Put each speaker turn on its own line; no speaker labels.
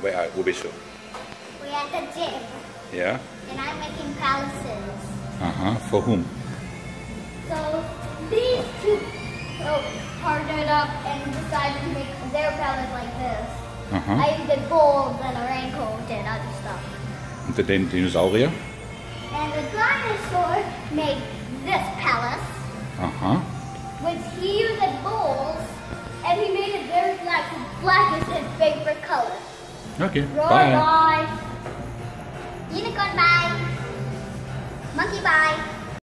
Where are Ube show?
We're at the gym,
Yeah.
and I'm making palaces.
Uh huh. For whom?
So these two oh, partnered up and decided to make their palace like this.
Uh huh.
I did bowls and a raincoat and other stuff.
Der Den- Dinosaurier?
And the dinosaur made this palace,
Uh huh.
which he used bowls, and he made it very black. So black is his favorite color.
Okay.
Roar
Bye.
bye. Unicorn bye. Monkey bye.